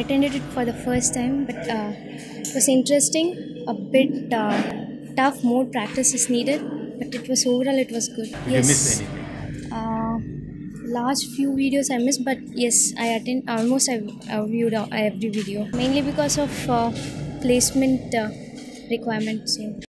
attended it for the first time, but uh, it was interesting. A bit uh, tough, more practice is needed, but it was overall it was good. Did you miss anything? Uh, last few videos I missed, but yes, I attend almost I, I viewed uh, every video mainly because of uh, placement uh, requirements. Yeah.